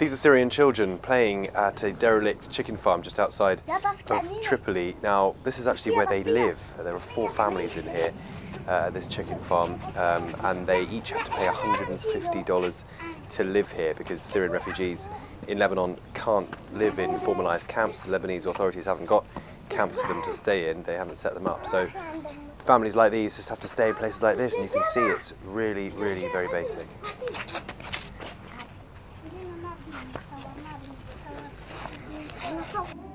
These are Syrian children playing at a derelict chicken farm just outside of Tripoli. Now, this is actually where they live. There are four families in here uh, at this chicken farm, um, and they each have to pay $150 to live here because Syrian refugees in Lebanon can't live in formalised camps. The Lebanese authorities haven't got camps for them to stay in, they haven't set them up. So families like these just have to stay in places like this, and you can see it's really, really very basic. 嗯好玩吗你别拍了你别拍了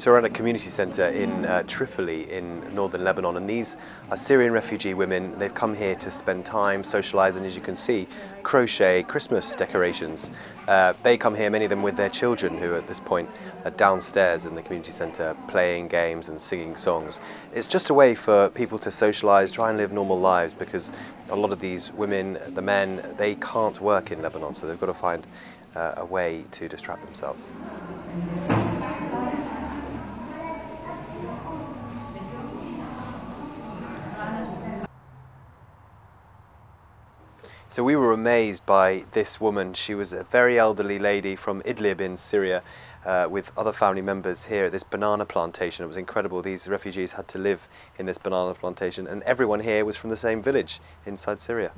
So we're at a community centre in uh, Tripoli in northern Lebanon and these are Syrian refugee women. They've come here to spend time, socialise and as you can see, crochet Christmas decorations. Uh, they come here, many of them with their children who at this point are downstairs in the community centre playing games and singing songs. It's just a way for people to socialise, try and live normal lives because a lot of these women, the men, they can't work in Lebanon so they've got to find uh, a way to distract themselves. So we were amazed by this woman. She was a very elderly lady from Idlib in Syria uh, with other family members here at this banana plantation. It was incredible. These refugees had to live in this banana plantation and everyone here was from the same village inside Syria.